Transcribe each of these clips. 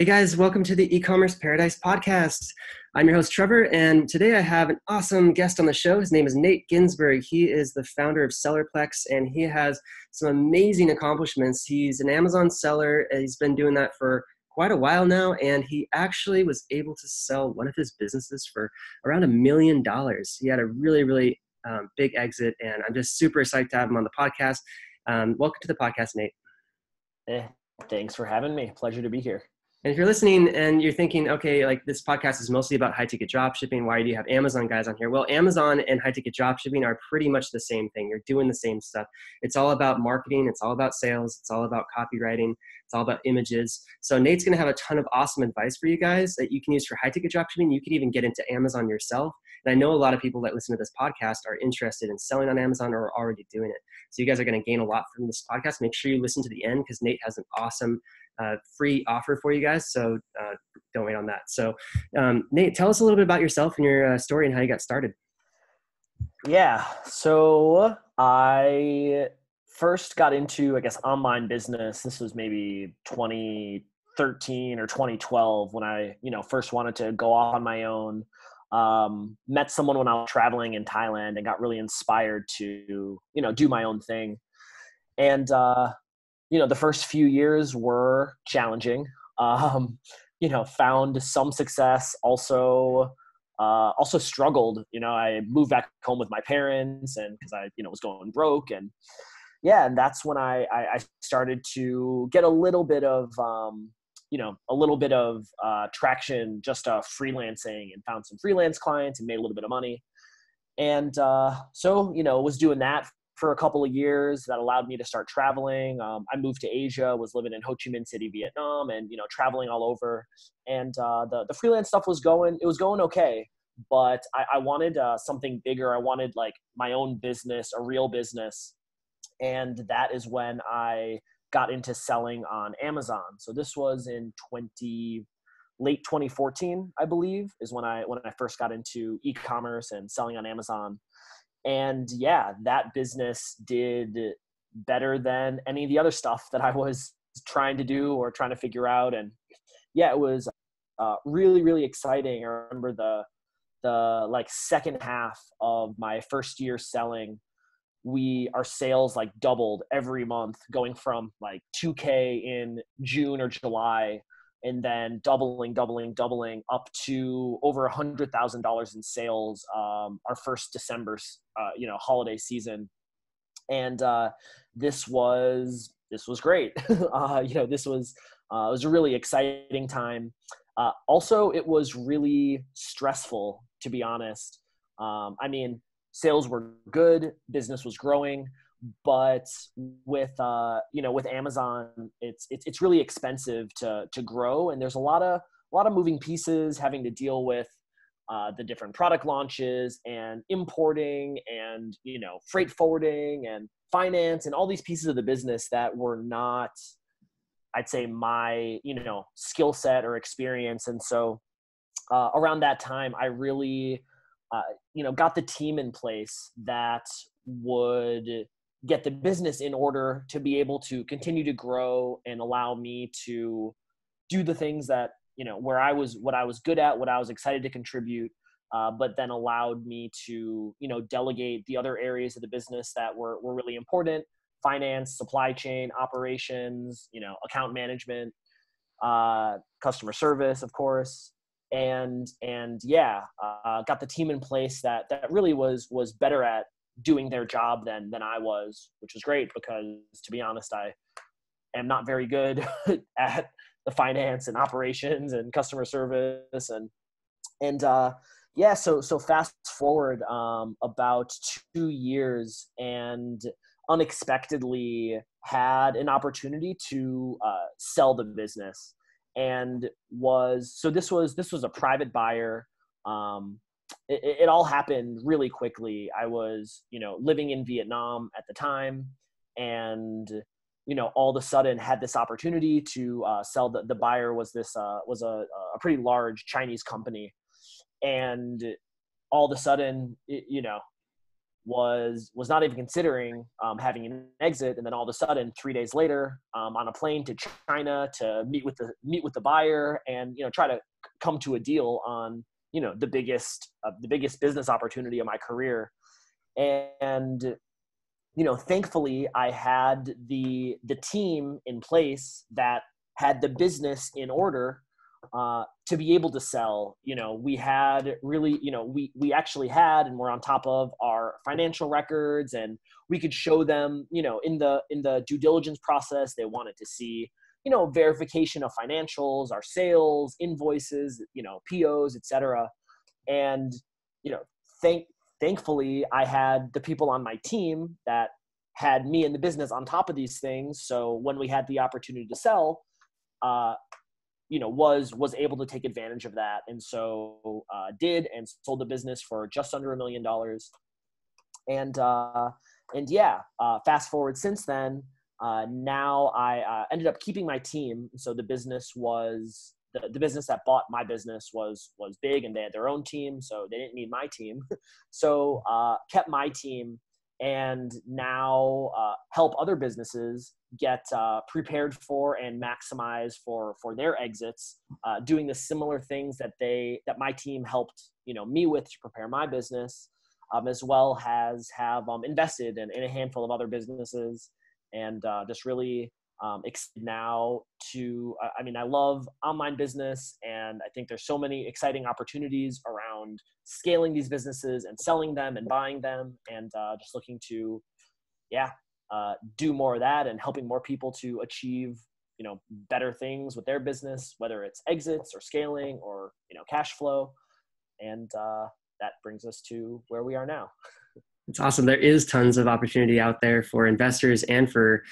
Hey guys, welcome to the e-commerce paradise podcast. I'm your host Trevor, and today I have an awesome guest on the show. His name is Nate Ginsburg. He is the founder of Sellerplex, and he has some amazing accomplishments. He's an Amazon seller. He's been doing that for quite a while now, and he actually was able to sell one of his businesses for around a million dollars. He had a really, really um, big exit, and I'm just super excited to have him on the podcast. Um, welcome to the podcast, Nate. Eh, thanks for having me. Pleasure to be here. And if you're listening and you're thinking, okay, like this podcast is mostly about high ticket drop shipping, why do you have Amazon guys on here? Well, Amazon and high ticket drop shipping are pretty much the same thing. You're doing the same stuff. It's all about marketing, it's all about sales, it's all about copywriting, it's all about images. So Nate's gonna have a ton of awesome advice for you guys that you can use for high ticket drop shipping. You could even get into Amazon yourself. And I know a lot of people that listen to this podcast are interested in selling on Amazon or are already doing it. So you guys are going to gain a lot from this podcast. Make sure you listen to the end because Nate has an awesome uh, free offer for you guys. So uh, don't wait on that. So, um, Nate, tell us a little bit about yourself and your uh, story and how you got started. Yeah. So I first got into, I guess, online business. This was maybe 2013 or 2012 when I, you know, first wanted to go off on my own. Um, met someone when I was traveling in Thailand and got really inspired to, you know, do my own thing. And uh, you know the first few years were challenging. Um, you know found some success also uh, also struggled. You know i moved back home with my parents and because i you know was going broke and yeah and that's when i i, started to get a little bit of um, you know a little bit of uh, traction just uh, freelancing and found some freelance clients and made a little bit of money. And uh, so you know was doing that for a couple of years that allowed me to start traveling. Um, I moved to Asia, was living in Ho Chi Minh City, Vietnam, and you know traveling all over. And uh, the the freelance stuff was going, it was going okay, but I, I wanted uh, something bigger. I wanted like my own business, a real business, and that is when I got into selling on Amazon. So this was in twenty late 2014 i believe is when i when i first got into e-commerce and selling on amazon and yeah that business did better than any of the other stuff that i was trying to do or trying to figure out. And yeah it was uh, really really exciting. I remember the the like second half of my first year selling we our sales like doubled every month going from like 2k in june or july and then doubling, doubling, doubling up to over a hundred thousand dollars in sales. Um, our first December, uh, you know, holiday season, and uh, this was this was great. uh, you know, this was uh, it was a really exciting time. Uh, also, it was really stressful, to be honest. Um, I mean, sales were good, business was growing, but with uh, you know with Amazon, it's, it's it's really expensive to to grow, and there's a lot of a lot of moving pieces having to deal with uh, the different product launches and importing and you know freight forwarding and finance and all these pieces of the business that were not i'd say my you know skill set or experience. And so uh, around that time i really uh, you know got the team in place that would get the business in order to be able to continue to grow and allow me to do the things that you know where i was what i was good at what i was excited to contribute uh, but then allowed me to you know delegate the other areas of the business that were, were really important finance supply chain operations you know account management uh, customer service of course. And and yeah uh, got the team in place that that really was was better at doing their job than than I was, which was great because to be honest, I am not very good at the finance and operations and customer service and and uh, yeah. So so fast forward um, about two years and unexpectedly had an opportunity to uh, sell the business and was so this was this was a private buyer um, it, it, all happened really quickly. I was, you know, living in Vietnam at the time, and you know, all of a sudden had this opportunity to uh, sell. The, the buyer was this uh, was a, a pretty large Chinese company, and all of a sudden, it, you know, was was not even considering um, having an exit, and then all of a sudden, three days later, um, on a plane to China to meet with the meet with the buyer and you know try to come to a deal on you know the biggest uh, the biggest business opportunity of my career, and you know thankfully I had the the team in place that had the business in order uh, to be able to sell. You know we had really you know we we actually had and we're on top of our financial records and we could show them you know in the in the due diligence process they wanted to see you know verification of financials our sales invoices you know pos etc and you know thank thankfully i had the people on my team that had me in the business on top of these things. So when we had the opportunity to sell uh, you know was was able to take advantage of that. And so uh, did and sold the business for just under a million dollars. And uh, and yeah uh, fast forward since then uh, now i uh, ended up keeping my team. So the business was the, the business that bought my business was was big and they had their own team so they didn't need my team. So uh, kept my team and now uh, help other businesses get uh, prepared for and maximize for for their exits uh, doing the similar things that they that my team helped you know me with to prepare my business um, as well as have um, invested in, in, a handful of other businesses and uh, just really um, now to i mean i love online business and i think there's so many exciting opportunities around scaling these businesses and selling them and buying them and uh, just looking to yeah uh, do more of that and helping more people to achieve you know better things with their business whether it's exits or scaling or you know cash flow. And uh, that brings us to where we are now it's awesome there is tons of opportunity out there for investors and for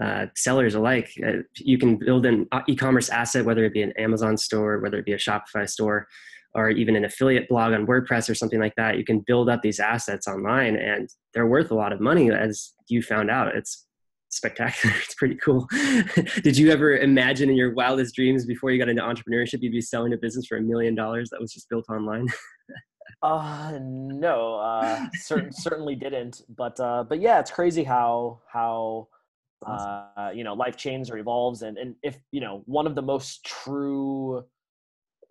uh, sellers alike uh, you can build an uh, e-commerce asset whether it be an amazon store whether it be a shopify store or even an affiliate blog on WordPress or something like that, you can build up these assets online and they're worth a lot of money as you found out. It's spectacular. It's pretty cool. Did you ever imagine in your wildest dreams before you got into entrepreneurship you'd be selling a business for a million dollars that was just built online? uh no, uh certain, certainly didn't. But uh but yeah, it's crazy how how uh you know life changes or evolves and and if you know one of the most true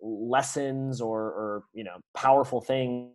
lessons or or you know powerful things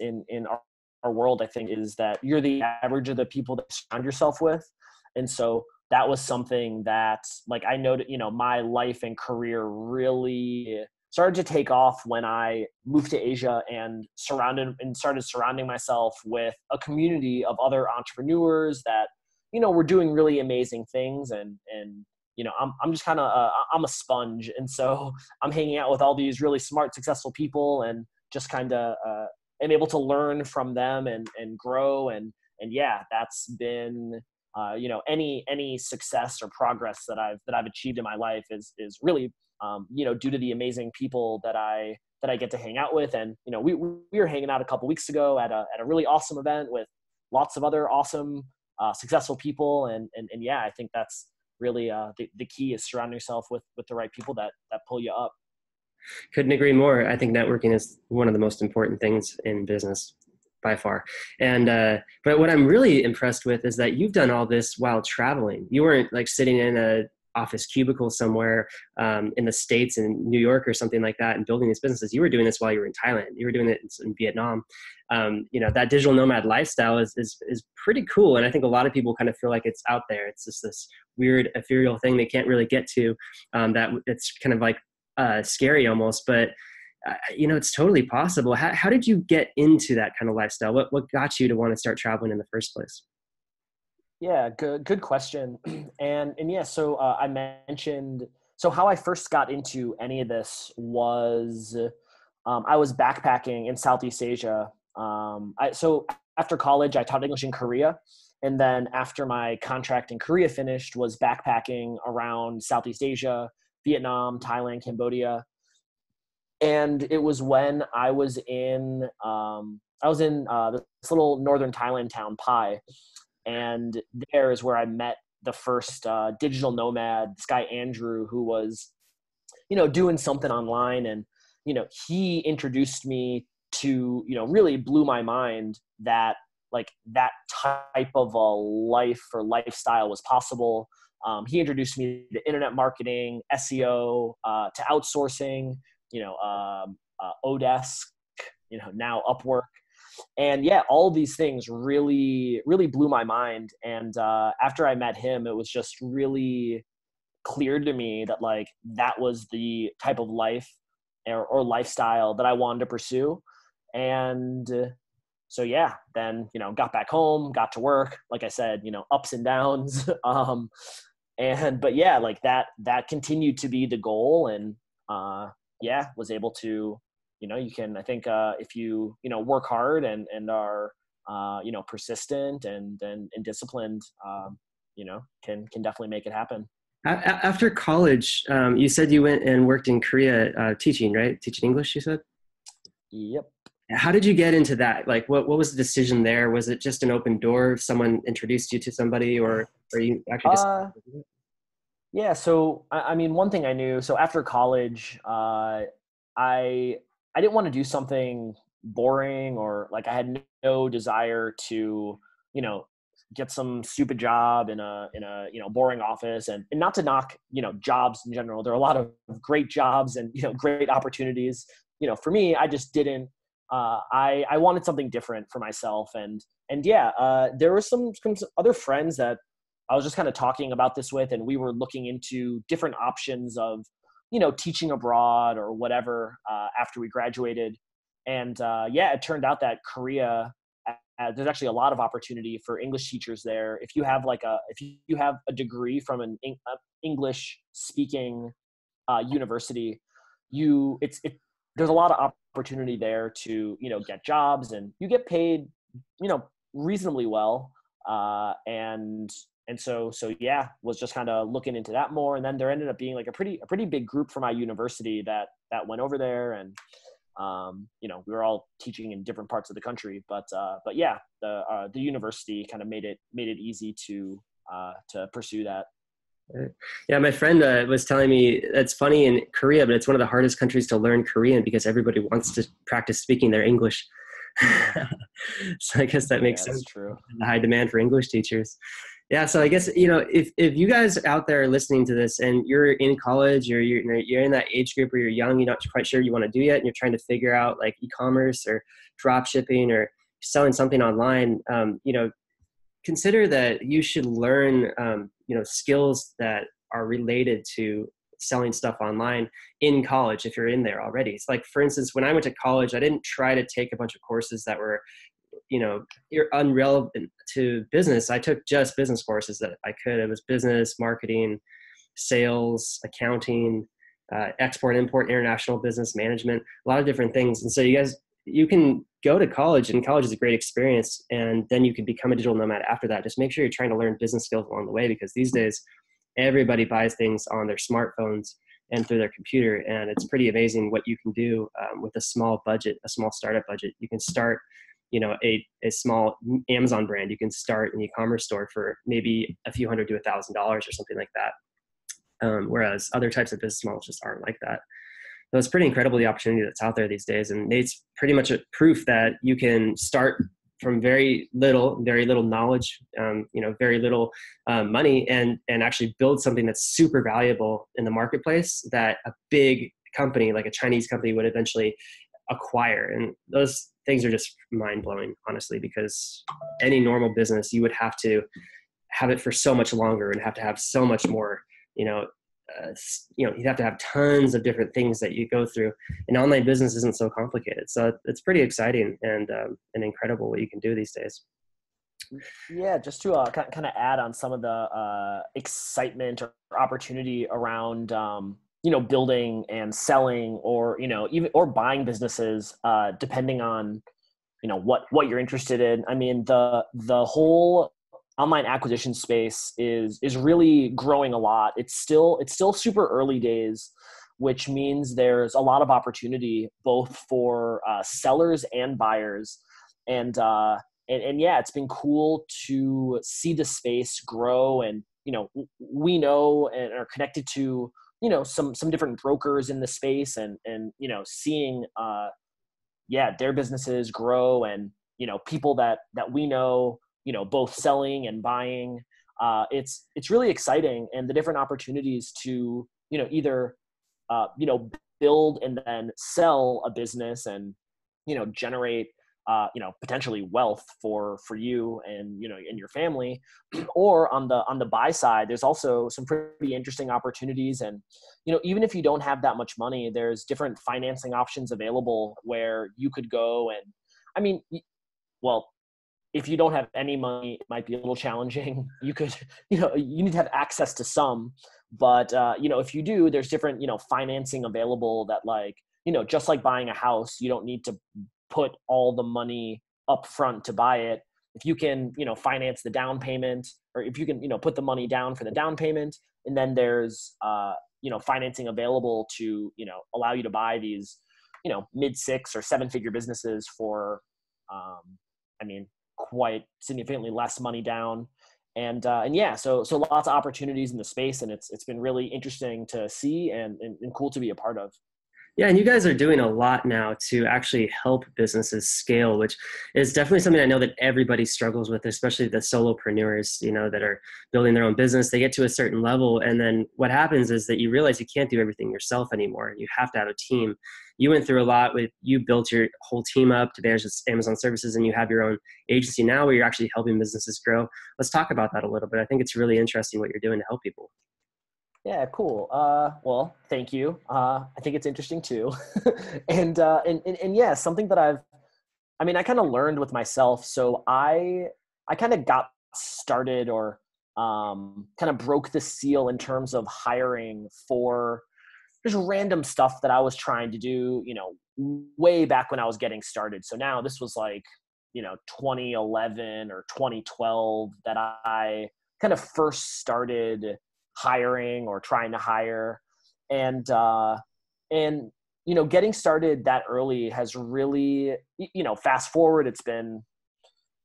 in in our, our world i think is that you're the average of the people that you surround yourself with and so that was something that like i know you know my life and career really started to take off when i moved to asia and surrounded and started surrounding myself with a community of other entrepreneurs that you know were doing really amazing things. And and you know i'm, I'm just kind of uh, i'm a sponge. And so i'm hanging out with all these really smart successful people and just kind of uh, am able to learn from them and and grow. And and yeah that's been uh, you know any any success or progress that i've that i've achieved in my life is is really um, you know due to the amazing people that i that i get to hang out with. And you know we, we were hanging out a couple weeks ago at a, at a really awesome event with lots of other awesome uh, successful people. And, and and yeah i think that's really uh, the, the key is surrounding yourself with with the right people that that pull you up. Couldn't agree more. I think networking is one of the most important things in business by far. And uh, but what i'm really impressed with is that you've done all this while traveling. You weren't like sitting in a office cubicle somewhere um, in the states in new york or something like that and building these businesses. You were doing this while you were in thailand. You were doing it in vietnam. Um, you know that digital nomad lifestyle is, is is pretty cool and i think a lot of people kind of feel like it's out there. It's just this weird ethereal thing they can't really get to um, that it's kind of like uh, scary almost but uh, you know it's totally possible. How, how did you get into that kind of lifestyle? What, what got you to want to start traveling in the first place yeah good good question and and yeah so uh, i mentioned so how i first got into any of this was um, i was backpacking in southeast asia um, I, so after college, I taught English in Korea. And then after my contract in Korea finished, was backpacking around Southeast Asia, Vietnam, Thailand, Cambodia. And it was when I was in um, I was in uh, this little northern Thailand town, Pai, and there is where I met the first uh, digital nomad, this guy Andrew, who was, you know, doing something online, and you know, he introduced me to you know really blew my mind that like that type of a life or lifestyle was possible. Um, he introduced me to internet marketing, SEO, uh, to outsourcing, you know, um, uh, Odesk, you know, now Upwork. And yeah, all these things really, really blew my mind. And uh, after I met him, it was just really clear to me that like that was the type of life or, or lifestyle that I wanted to pursue. And so yeah, then you know, got back home, got to work. Like I said, you know, ups and downs. um, and but yeah, like that that continued to be the goal, and uh, yeah, was able to, you know, you can. I think uh, if you you know work hard and and are uh, you know persistent and and, and disciplined, um, you know, can can definitely make it happen. After college, um, you said you went and worked in Korea uh, teaching, right? Teaching English, you said. Yep. How did you get into that? Like, what, what was the decision there? Was it just an open door? Someone introduced you to somebody, or are you actually just? Uh, yeah. So, I, I, mean, one thing I knew. So after college, uh, I I didn't want to do something boring or like I had no desire to, you know, get some stupid job in a in a you know boring office and, and not to knock you know jobs in general there are a lot of great jobs and you know great opportunities. You know for me i just didn't uh, I I wanted something different for myself, and and yeah, uh, there were some, some other friends that I was just kind of talking about this with, and we were looking into different options of you know teaching abroad or whatever uh, after we graduated, and uh, yeah, it turned out that Korea. Uh, there's actually a lot of opportunity for English teachers there. If you have like a, if you have a degree from an English speaking uh, university, you it's it, there's a lot of opportunity there to you know get jobs and you get paid you know reasonably well uh, and and so so yeah was just kind of looking into that more and then there ended up being like a pretty a pretty big group for my university that that went over there and um, you know we were all teaching in different parts of the country but uh, but yeah the uh, the university kind of made it made it easy to uh, to pursue that yeah, my friend uh, was telling me that's funny in Korea, but it's one of the hardest countries to learn Korean because everybody wants to practice speaking their English. so I guess that makes yeah, sense. True. The high demand for English teachers. Yeah, so I guess you know if if you guys out there are listening to this and you're in college or you're you're in that age group where you're young, you're not quite sure you want to do yet, and you're trying to figure out like e-commerce or drop shipping or selling something online, um, you know, consider that you should learn um, you know skills that are related to selling stuff online in college if you're in there already. It's like for instance when i went to college i didn't try to take a bunch of courses that were you know you're unrelevant to business. I took just business courses that i could. It was business marketing sales accounting uh, export import international business management a lot of different things. And so you guys you can go to college and college is a great experience and then you can become a digital nomad after that. Just make sure you're trying to learn business skills along the way because these days everybody buys things on their smartphones and through their computer and it's pretty amazing what you can do um, with a small budget a small startup budget. You can start you know a, a small amazon brand you can start an e-commerce store for maybe a few hundred to a thousand dollars or something like that um, whereas other types of business models just aren't like that so it's pretty incredible the opportunity that's out there these days. And Nate's pretty much a proof that you can start from very little, very little knowledge, um, you know, very little um, money, and and actually build something that's super valuable in the marketplace that a big company like a Chinese company would eventually acquire. And those things are just mind blowing, honestly, because any normal business you would have to have it for so much longer and have to have so much more, you know, uh, you know, you'd have to have tons of different things that you go through. An online business isn't so complicated, so it's pretty exciting and um, and incredible what you can do these days. Yeah, just to uh, kind of add on some of the uh, excitement or opportunity around um, you know building and selling, or you know even or buying businesses, uh, depending on you know what what you're interested in. I mean the the whole online acquisition space is is really growing a lot. It's still it's still super early days, which means there's a lot of opportunity both for uh, sellers and buyers, and uh, and and yeah, it's been cool to see the space grow. And you know, we know and are connected to you know some some different brokers in the space, and and you know seeing uh, yeah their businesses grow and you know people that that we know you know both selling and buying uh, it's it's really exciting and the different opportunities to you know either uh, you know build and then sell a business and you know generate uh, you know potentially wealth for for you and you know and your family. Or on the on the buy side there's also some pretty interesting opportunities. And you know even if you don't have that much money there's different financing options available where you could go and i mean well if you don't have any money it might be a little challenging. You could you know you need to have access to some. But uh, you know if you do there's different you know financing available that like you know just like buying a house you don't need to put all the money up front to buy it. If you can you know finance the down payment or if you can you know put the money down for the down payment and then there's uh, you know financing available to you know allow you to buy these you know mid six or seven figure businesses for um, i mean quite significantly less money down. And uh, and yeah so so lots of opportunities in the space and it's it's been really interesting to see and, and, and cool to be a part of yeah, and you guys are doing a lot now to actually help businesses scale, which is definitely something I know that everybody struggles with, especially the solopreneurs, you know, that are building their own business. They get to a certain level, and then what happens is that you realize you can't do everything yourself anymore. You have to have a team. You went through a lot with you built your whole team up to manage Amazon services, and you have your own agency now where you're actually helping businesses grow. Let's talk about that a little bit. I think it's really interesting what you're doing to help people. Yeah, cool. Uh, well, thank you. Uh, I think it's interesting too, and, uh, and and and yeah, something that I've, I mean, I kind of learned with myself. So I I kind of got started or um, kind of broke the seal in terms of hiring for just random stuff that I was trying to do. You know, way back when I was getting started. So now this was like you know 2011 or 2012 that I kind of first started hiring or trying to hire. And uh, and you know getting started that early has really you know fast forward it's been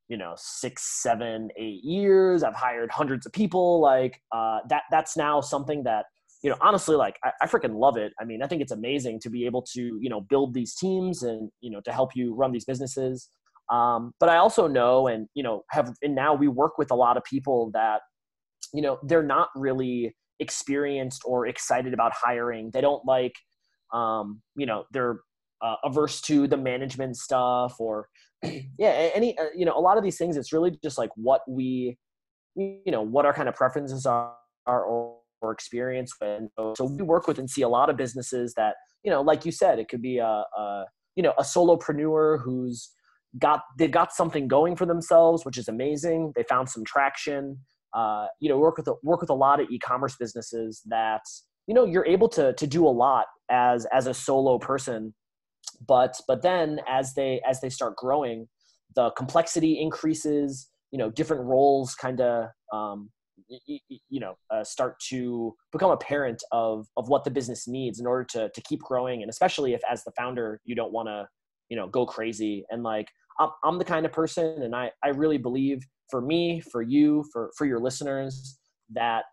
you know six seven eight years. I've hired hundreds of people. Like uh, that that's now something that you know honestly like I, I freaking love it. I mean i think it's amazing to be able to you know build these teams and you know to help you run these businesses. Um, but i also know and you know have and now we work with a lot of people that you know they're not really experienced or excited about hiring. They don't like um, you know they're uh, averse to the management stuff or yeah any uh, you know a lot of these things it's really just like what we you know what our kind of preferences are, are or, or experience and so, so, we work with and see a lot of businesses that you know like you said it could be a, a you know a solopreneur who's got they've got something going for themselves which is amazing. They found some traction uh, you know work with a, work with a lot of e-commerce businesses that you know you're able to to do a lot as as a solo person. But but then as they as they start growing the complexity increases you know different roles kind of um, you, you know uh, start to become apparent of of what the business needs in order to to keep growing. And especially if as the founder you don't want to you know go crazy. And like I'm, I'm the kind of person and i i really believe for me, for you, for for your listeners, that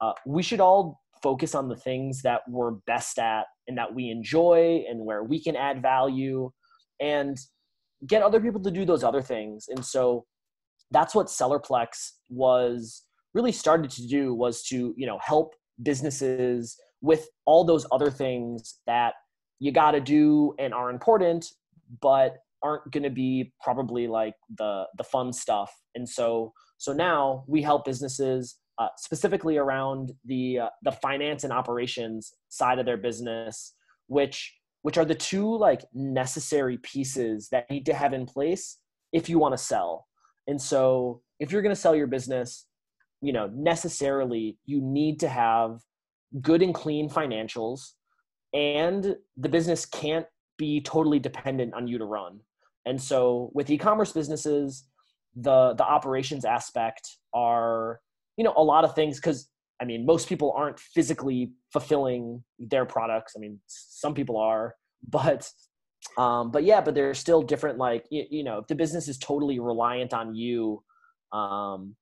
uh, we should all focus on the things that we're best at and that we enjoy and where we can add value and get other people to do those other things. And so that's what Sellerplex was really started to do was to, you know, help businesses with all those other things that you got to do and are important, but aren't going to be probably like the the fun stuff. And so so now we help businesses uh, specifically around the uh, the finance and operations side of their business which which are the two like necessary pieces that need to have in place if you want to sell. And so if you're going to sell your business you know necessarily you need to have good and clean financials and the business can't be totally dependent on you to run and so with e-commerce businesses, the the operations aspect are you know a lot of things because I mean most people aren't physically fulfilling their products. I mean some people are, but um, but yeah, but there's still different like you, you know if the business is totally reliant on you um,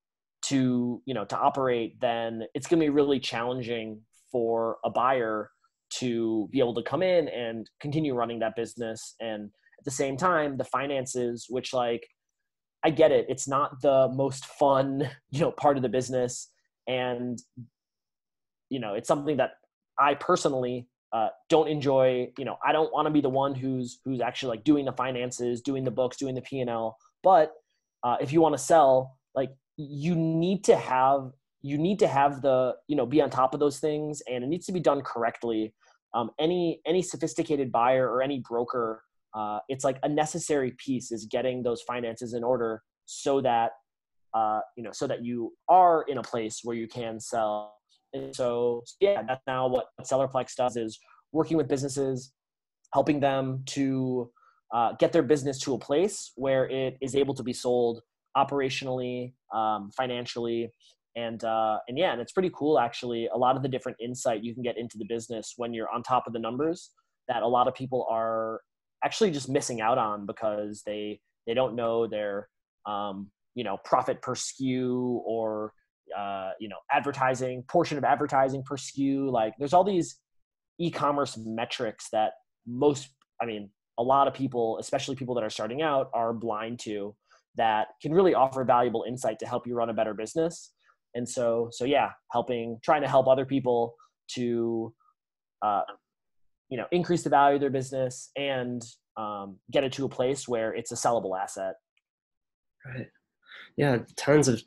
to you know to operate, then it's going to be really challenging for a buyer to be able to come in and continue running that business and at the same time the finances which like I get it. It's not the most fun, you know, part of the business, and you know, it's something that I personally uh, don't enjoy. You know, I don't want to be the one who's who's actually like doing the finances, doing the books, doing the P and L. But uh, if you want to sell, like you need to have you need to have the you know be on top of those things, and it needs to be done correctly. Um, any any sophisticated buyer or any broker uh, it's like a necessary piece is getting those finances in order so that uh, you know so that you are in a place where you can sell. And so yeah that's now what sellerplex does is working with businesses helping them to uh, get their business to a place where it is able to be sold operationally um, financially. And uh, and yeah and it's pretty cool actually a lot of the different insight you can get into the business when you're on top of the numbers that a lot of people are actually just missing out on because they they don't know their um, you know profit per SKU or uh, you know advertising portion of advertising per SKU. Like there's all these e-commerce metrics that most I mean a lot of people, especially people that are starting out, are blind to that can really offer valuable insight to help you run a better business. And so so yeah, helping trying to help other people to uh, you know increase the value of their business and um, get it to a place where it's a sellable asset. Right. Yeah tons of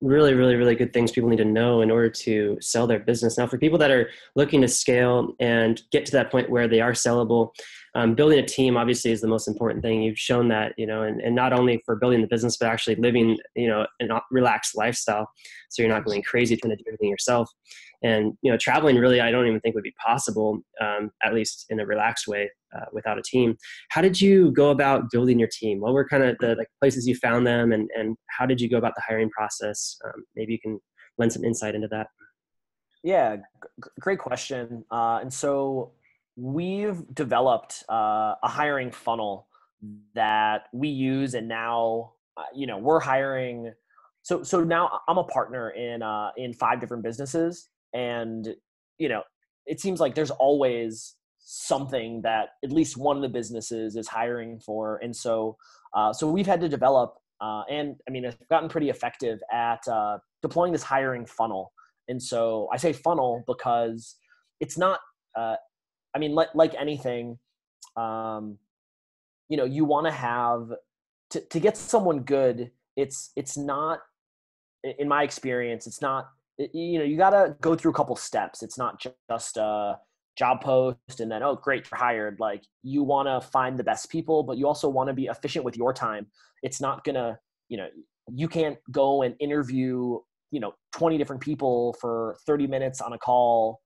really really really good things people need to know in order to sell their business. Now for people that are looking to scale and get to that point where they are sellable um, building a team obviously is the most important thing. You've shown that you know and, and not only for building the business but actually living you know a relaxed lifestyle. So you're not going crazy trying to do everything yourself and you know traveling really i don't even think would be possible um, at least in a relaxed way uh, without a team. How did you go about building your team? What were kind of the like, places you found them and, and how did you go about the hiring process? Um, maybe you can lend some insight into that. Yeah g- great question. Uh, and so we've developed uh, a hiring funnel that we use and now uh, you know we're hiring so so now i'm a partner in uh, in five different businesses and you know it seems like there's always something that at least one of the businesses is hiring for and so uh, so we've had to develop uh, and i mean i've gotten pretty effective at uh, deploying this hiring funnel and so i say funnel because it's not uh, i mean like, like anything um, you know you want to have to, to get someone good it's it's not in my experience it's not you know you got to go through a couple steps. It's not just a job post and then oh great you're hired. Like you want to find the best people but you also want to be efficient with your time. It's not gonna you know you can't go and interview you know 20 different people for 30 minutes on a call.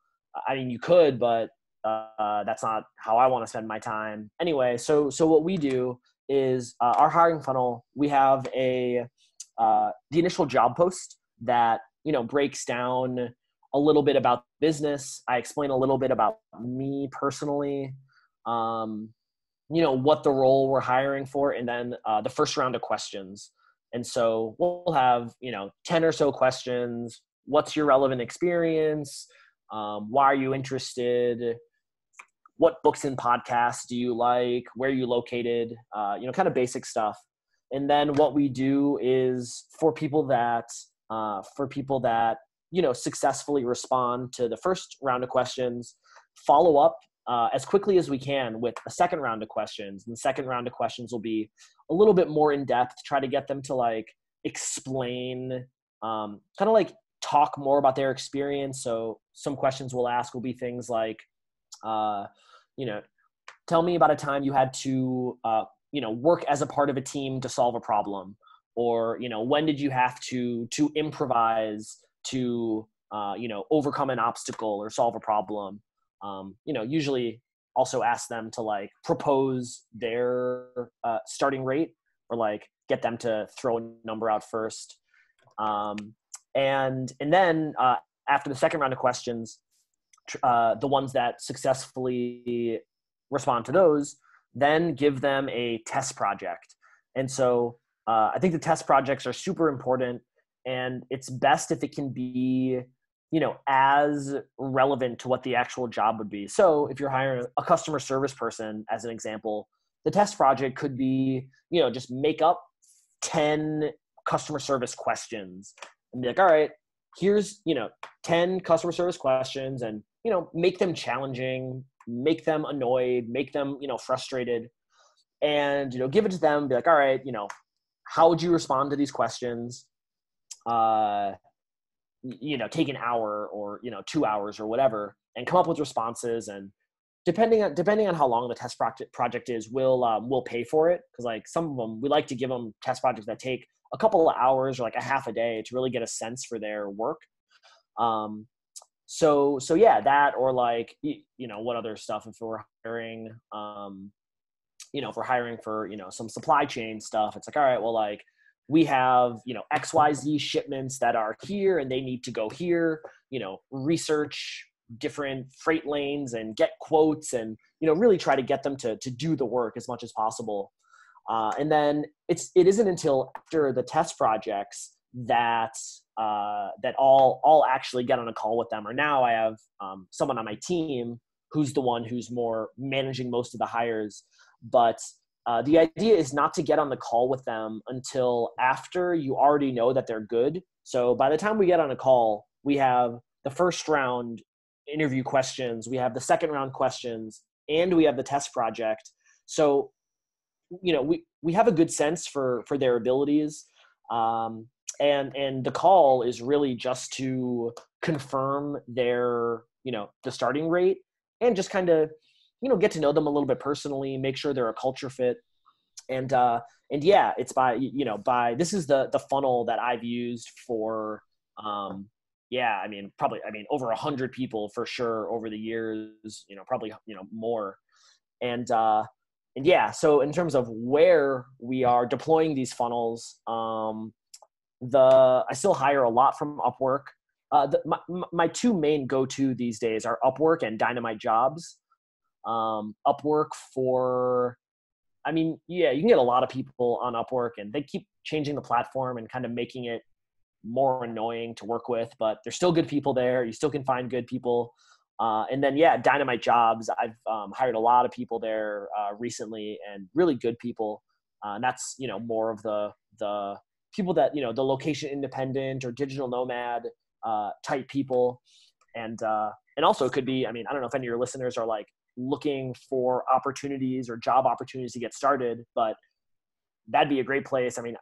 I mean you could but uh, that's not how i want to spend my time. Anyway so so what we do is uh, our hiring funnel we have a uh, the initial job post that you know breaks down a little bit about business. I explain a little bit about me personally um, you know what the role we're hiring for and then uh, the first round of questions. And so we'll have you know 10 or so questions. What's your relevant experience? Um, why are you interested? What books and podcasts do you like? Where are you located? Uh, you know kind of basic stuff. And then what we do is for people that uh, for people that you know successfully respond to the first round of questions follow up uh, as quickly as we can with a second round of questions. And the second round of questions will be a little bit more in depth try to get them to like explain um, kind of like talk more about their experience. So some questions we'll ask will be things like uh, you know tell me about a time you had to uh, you know work as a part of a team to solve a problem or you know when did you have to to improvise to uh, you know overcome an obstacle or solve a problem? Um, you know usually also ask them to like propose their uh, starting rate or like get them to throw a number out first. Um, and and then uh, after the second round of questions uh, the ones that successfully respond to those then give them a test project. And so uh, I think the test projects are super important, and it's best if it can be, you know, as relevant to what the actual job would be. So if you're hiring a customer service person, as an example, the test project could be, you know, just make up 10 customer service questions and be like, all right, here's, you know, 10 customer service questions and, you know, make them challenging, make them annoyed, make them, you know, frustrated and, you know, give it to them, be like, all right, you know, how would you respond to these questions? Uh, you know, take an hour or, you know, two hours or whatever and come up with responses and depending on depending on how long the test project project is, we'll um, we'll pay for it because like some of them we like to give them test projects that take a couple of hours or like a half a day to really get a sense for their work. Um, so so yeah, that or like you know what other stuff if we're hiring, um, you know, if we're hiring for you know some supply chain stuff, it's like all right, well like we have you know xyz shipments that are here and they need to go here you know research different freight lanes and get quotes and you know really try to get them to to do the work as much as possible. Uh, and then it's it isn't until after the test projects that uh, that all all actually get on a call with them. Or now i have um, someone on my team who's the one who's more managing most of the hires but uh, the idea is not to get on the call with them until after you already know that they're good so by the time we get on a call we have the first round interview questions, we have the second round questions, and we have the test project. So, you know, we, we have a good sense for for their abilities. Um, and and the call is really just to confirm their, you know, the starting rate and just kind of, you know, get to know them a little bit personally, make sure they're a culture fit. And uh and yeah, it's by you know, by this is the the funnel that I've used for um yeah, I mean, probably, I mean, over a hundred people for sure over the years, you know, probably, you know, more. And, uh, and yeah, so in terms of where we are deploying these funnels, um, the, I still hire a lot from Upwork. Uh, the, my, my two main go-to these days are Upwork and Dynamite Jobs. Um, Upwork for, I mean, yeah, you can get a lot of people on Upwork and they keep changing the platform and kind of making it more annoying to work with, but there's still good people there. You still can find good people. Uh, and then, yeah, Dynamite Jobs. I've um, hired a lot of people there uh, recently, and really good people. Uh, and that's you know more of the the people that you know the location independent or digital nomad uh, type people, and uh, and also it could be. I mean, I don't know if any of your listeners are like looking for opportunities or job opportunities to get started, but that'd be a great place. I mean,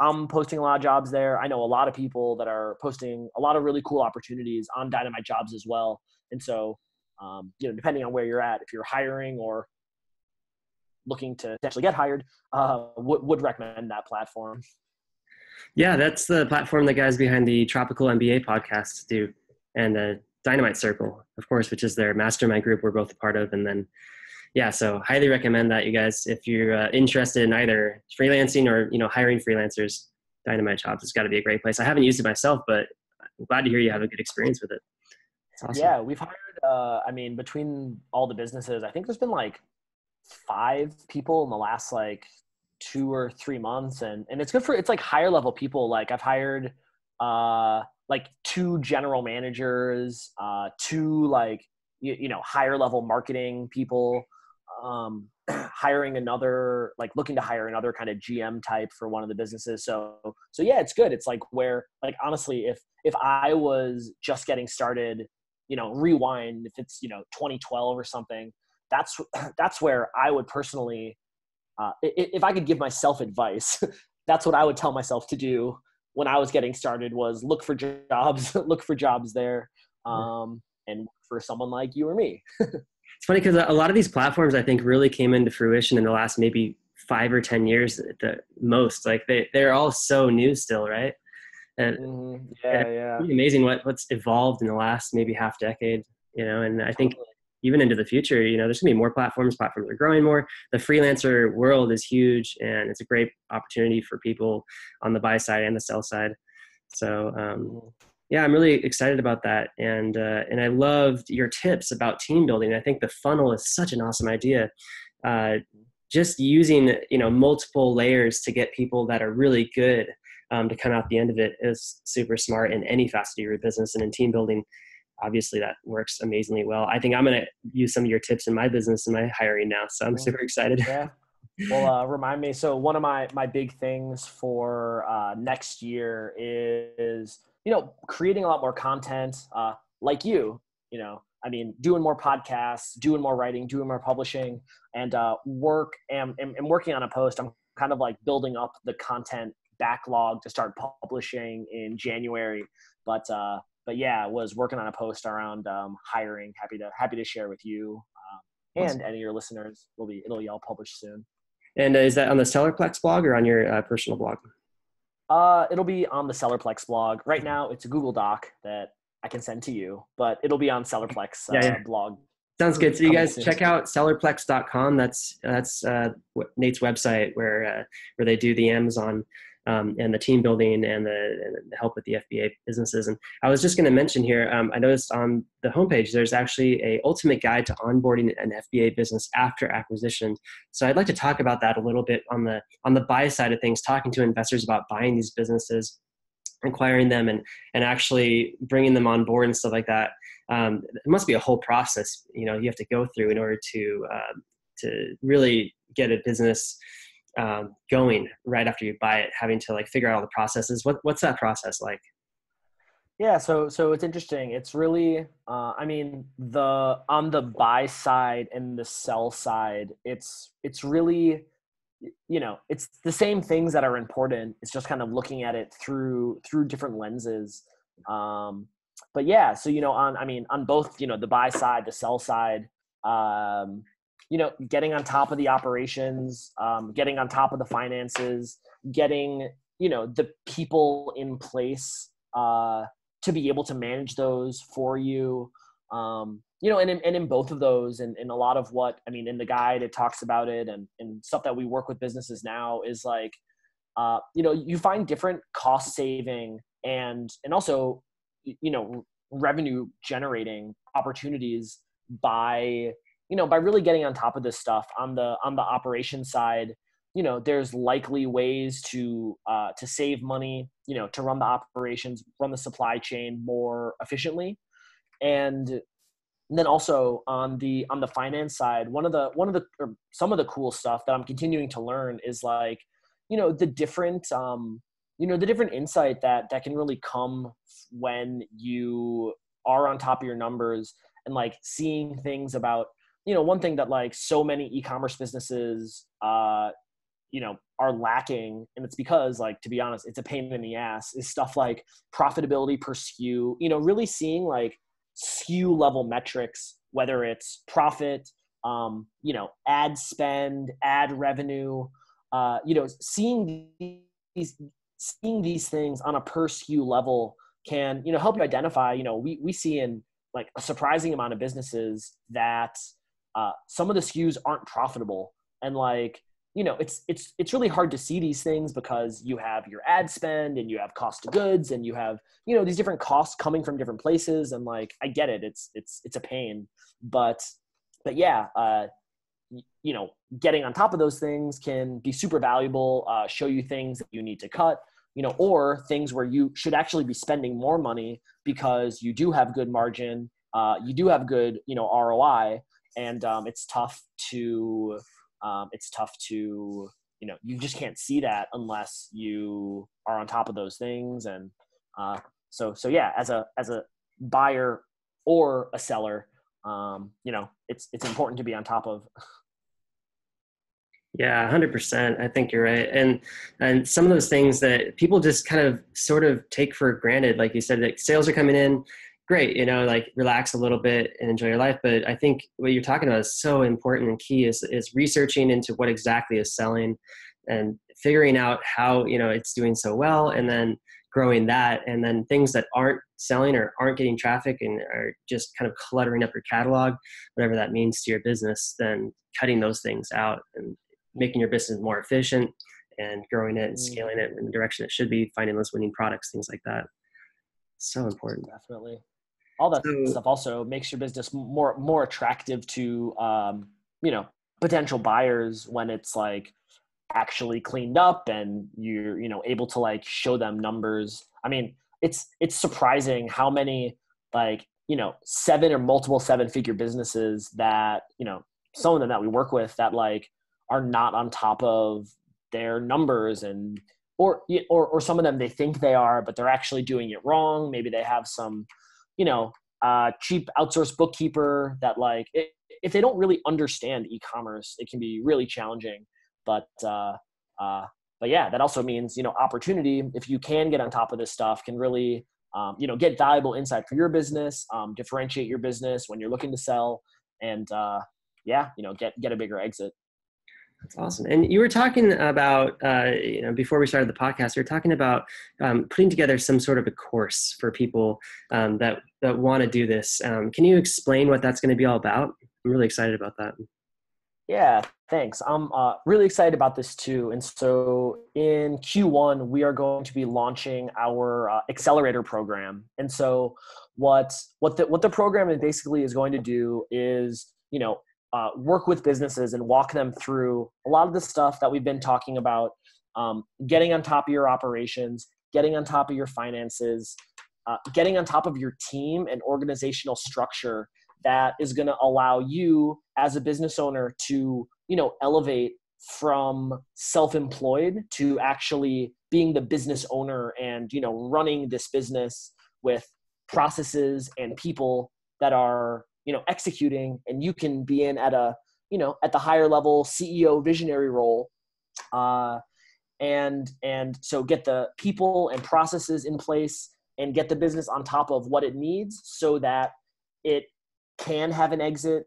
I'm posting a lot of jobs there. I know a lot of people that are posting a lot of really cool opportunities on Dynamite Jobs as well. And so, um, you know, depending on where you're at, if you're hiring or looking to actually get hired, uh, would, would recommend that platform. Yeah, that's the platform the guys behind the Tropical MBA podcast do, and the Dynamite Circle, of course, which is their mastermind group we're both a part of, and then yeah, so highly recommend that you guys if you're uh, interested in either freelancing or you know hiring freelancers. Dynamite Jobs has got to be a great place. I haven't used it myself, but I'm glad to hear you have a good experience with it. Awesome. Yeah, we've hired. Uh, I mean, between all the businesses, I think there's been like five people in the last like two or three months, and and it's good for it's like higher level people. Like I've hired uh like two general managers, uh two like you, you know higher level marketing people um, hiring another like looking to hire another kind of gm type for one of the businesses. So so yeah it's good. It's like where like honestly if if i was just getting started you know rewind if it's you know 2012 or something that's that's where i would personally uh, if i could give myself advice that's what i would tell myself to do when i was getting started was look for jobs look for jobs there um, and for someone like you or me it's funny because a lot of these platforms I think really came into fruition in the last maybe five or ten years at the most. Like they they're all so new still, right? And, mm-hmm. yeah, yeah, amazing what what's evolved in the last maybe half decade. You know, and I think even into the future, you know, there's gonna be more platforms. Platforms are growing more. The freelancer world is huge, and it's a great opportunity for people on the buy side and the sell side. So um, yeah, I'm really excited about that, and uh, and I loved your tips about team building. I think the funnel is such an awesome idea. Uh, just using you know multiple layers to get people that are really good um, to come out the end of it is super smart in any facet of your business and in team building. Obviously, that works amazingly well. I think I'm going to use some of your tips in my business and my hiring now, so I'm super excited. Yeah, well, uh, remind me. So one of my my big things for uh, next year is you know creating a lot more content, uh, like you. You know, I mean, doing more podcasts, doing more writing, doing more publishing, and uh, work and, and, and working on a post. I'm kind of like building up the content backlog to start publishing in January. But uh, but yeah, was working on a post around um, hiring. Happy to happy to share with you um, and any of your listeners. Will be it'll be all published soon. And uh, is that on the Sellerplex blog or on your uh, personal blog? Uh, it'll be on the Sellerplex blog. Right now, it's a Google Doc that I can send to you, but it'll be on Sellerplex uh, yeah, yeah. blog. Sounds good. So you guys soon. check out sellerplex.com. That's that's uh, Nate's website where uh, where they do the Amazon um, and the team building and the, and the, help with the FBA businesses. And I was just going to mention here, um, I noticed on the homepage there's actually a ultimate guide to onboarding an FBA business after acquisition. So I'd like to talk about that a little bit on the on the buy side of things, talking to investors about buying these businesses, acquiring them, and and actually bringing them on board and stuff like that. Um, it must be a whole process, you know, you have to go through in order to uh, to really get a business um, going right after you buy it, having to like figure out all the processes. What what's that process like? Yeah, so so it's interesting. It's really, uh, I mean, the on the buy side and the sell side, it's it's really, you know, it's the same things that are important. It's just kind of looking at it through through different lenses. Um, but yeah, so you know, on I mean, on both, you know, the buy side, the sell side, um, you know, getting on top of the operations, um, getting on top of the finances, getting, you know, the people in place uh, to be able to manage those for you. Um, you know, and in, and in both of those, and, and a lot of what, I mean, in the guide, it talks about it and, and stuff that we work with businesses now is like, uh, you know, you find different cost saving and, and also, you know, revenue generating opportunities by you know by really getting on top of this stuff on the on the operation side you know there's likely ways to uh, to save money you know to run the operations run the supply chain more efficiently. And then also on the on the finance side one of the one of the or some of the cool stuff that i'm continuing to learn is like you know the different um you know the different insight that that can really come when you are on top of your numbers and like seeing things about you know one thing that like so many e-commerce businesses uh you know are lacking and it's because like to be honest it's a pain in the ass is stuff like profitability per SKU you know really seeing like SKU level metrics whether it's profit um you know ad spend ad revenue uh you know seeing these seeing these things on a per SKU level can you know help you identify you know we we see in like a surprising amount of businesses that uh, some of the SKUs aren't profitable. And like you know it's it's it's really hard to see these things because you have your ad spend and you have cost of goods and you have you know these different costs coming from different places. And like i get it. It's it's it's a pain. But but yeah uh you know getting on top of those things can be super valuable uh, show you things that you need to cut you know or things where you should actually be spending more money because you do have good margin uh, you do have good you know roi and um, it's tough to um, it's tough to you know you just can't see that unless you are on top of those things. And uh, so so yeah as a as a buyer or a seller um, you know it's it's important to be on top of. Yeah 100% i think you're right. And and some of those things that people just kind of sort of take for granted like you said that sales are coming in great, you know, like relax a little bit and enjoy your life. But I think what you're talking about is so important and key is, is researching into what exactly is selling and figuring out how, you know, it's doing so well and then growing that. And then things that aren't selling or aren't getting traffic and are just kind of cluttering up your catalog, whatever that means to your business, then cutting those things out and making your business more efficient and growing it and mm. scaling it in the direction it should be, finding those winning products, things like that. So important. Definitely all that so, stuff also makes your business more more attractive to um, you know potential buyers when it's like actually cleaned up and you're you know able to like show them numbers. I mean it's it's surprising how many like you know seven or multiple seven figure businesses that you know some of them that we work with that like are not on top of their numbers and or or or some of them they think they are but they're actually doing it wrong. Maybe they have some you know uh, cheap outsourced bookkeeper that like it, if they don't really understand e-commerce it can be really challenging. But uh, uh, but yeah that also means you know opportunity if you can get on top of this stuff can really um, you know get valuable insight for your business um, differentiate your business when you're looking to sell and uh, yeah you know get get a bigger exit that's awesome. And you were talking about, uh, you know, before we started the podcast, you were talking about um, putting together some sort of a course for people um, that that want to do this. Um, can you explain what that's going to be all about? I'm really excited about that. Yeah, thanks. I'm uh, really excited about this too. And so in Q1, we are going to be launching our uh, accelerator program. And so what what the what the program basically is going to do is, you know, uh, work with businesses and walk them through a lot of the stuff that we've been talking about um, getting on top of your operations getting on top of your finances uh, getting on top of your team and organizational structure that is going to allow you as a business owner to you know elevate from self-employed to actually being the business owner and you know running this business with processes and people that are you know executing and you can be in at a you know at the higher level ceo visionary role. Uh, and and so get the people and processes in place and get the business on top of what it needs so that it can have an exit.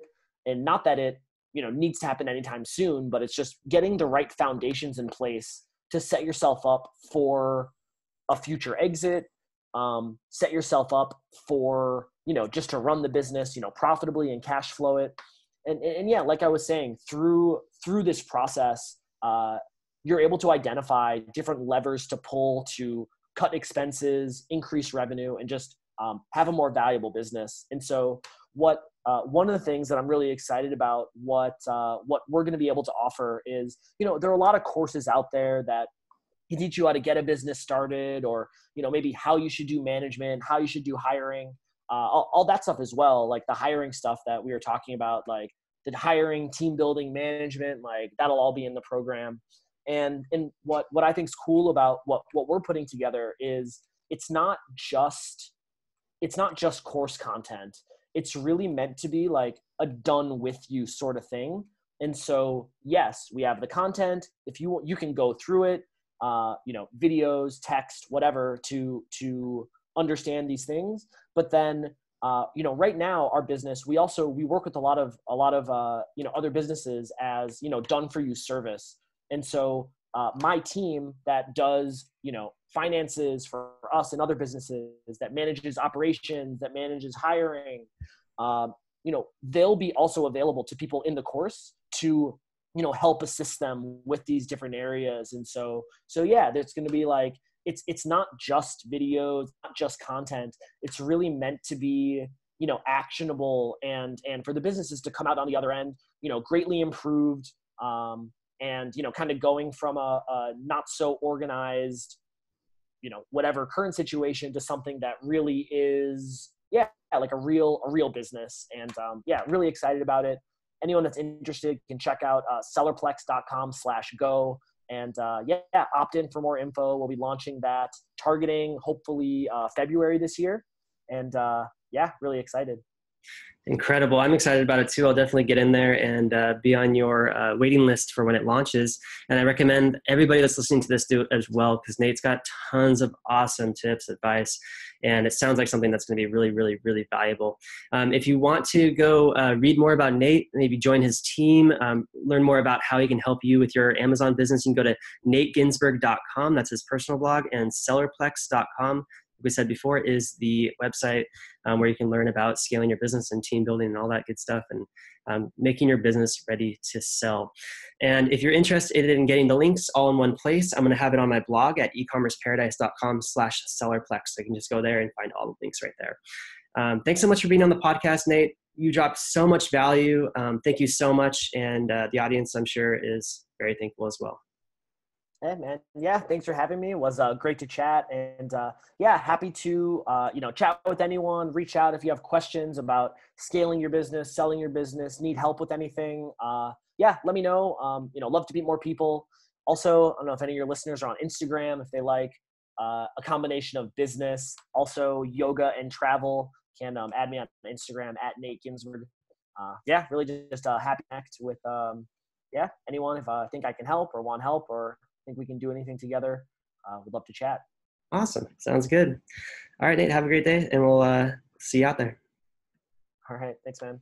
And not that it you know needs to happen anytime soon but it's just getting the right foundations in place to set yourself up for a future exit um, set yourself up for you know just to run the business you know profitably and cash flow it. And, and, and yeah like i was saying through through this process uh, you're able to identify different levers to pull to cut expenses increase revenue and just um, have a more valuable business. And so what uh, one of the things that i'm really excited about what uh, what we're going to be able to offer is you know there are a lot of courses out there that can teach you how to get a business started or you know maybe how you should do management how you should do hiring uh, all, all, that stuff as well like the hiring stuff that we were talking about like the hiring team building management like that'll all be in the program. And and what what i think is cool about what what we're putting together is it's not just it's not just course content. It's really meant to be like a done with you sort of thing. And so yes we have the content. If you you can go through it uh, you know videos text whatever to to understand these things but then uh, you know right now our business we also we work with a lot of a lot of uh, you know other businesses as you know done for you service. And so uh, my team that does you know finances for us and other businesses that manages operations that manages hiring um, you know they'll be also available to people in the course to you know help assist them with these different areas. And so so yeah there's going to be like it's it's not just videos not just content. It's really meant to be you know actionable and and for the businesses to come out on the other end you know greatly improved um, and you know kind of going from a, a not so organized you know whatever current situation to something that really is yeah like a real a real business. And um, yeah really excited about it. Anyone that's interested can check out uh, sellerplex.com slash go and uh, yeah, opt in for more info. We'll be launching that targeting hopefully uh, february this year. And uh, yeah really excited Incredible. I'm excited about it too. I'll definitely get in there and uh, be on your uh, waiting list for when it launches. And I recommend everybody that's listening to this do it as well because Nate's got tons of awesome tips, advice, and it sounds like something that's going to be really, really, really valuable. Um, if you want to go uh, read more about Nate, maybe join his team, um, learn more about how he can help you with your Amazon business, you can go to nateginsburg.com. That's his personal blog, and sellerplex.com we said before, is the website um, where you can learn about scaling your business and team building and all that good stuff and um, making your business ready to sell. And if you're interested in getting the links all in one place, I'm going to have it on my blog at ecommerceparadise.com slash sellerplex. So you can just go there and find all the links right there. Um, thanks so much for being on the podcast, Nate. You dropped so much value. Um, thank you so much. And uh, the audience, I'm sure, is very thankful as well. Hey man, yeah, thanks for having me. It was uh, great to chat, and uh, yeah, happy to uh, you know chat with anyone. Reach out if you have questions about scaling your business, selling your business, need help with anything. Uh, yeah, let me know. Um, you know, love to meet more people. Also, I don't know if any of your listeners are on Instagram. If they like uh, a combination of business, also yoga and travel, can um, add me on Instagram at Nate Ginsburg. Uh, yeah, really just uh, happy to connect with um, yeah anyone if I think I can help or want help or think we can do anything together, uh, we'd love to chat. Awesome. Sounds good. All right, Nate, have a great day and we'll uh, see you out there. All right. Thanks, man.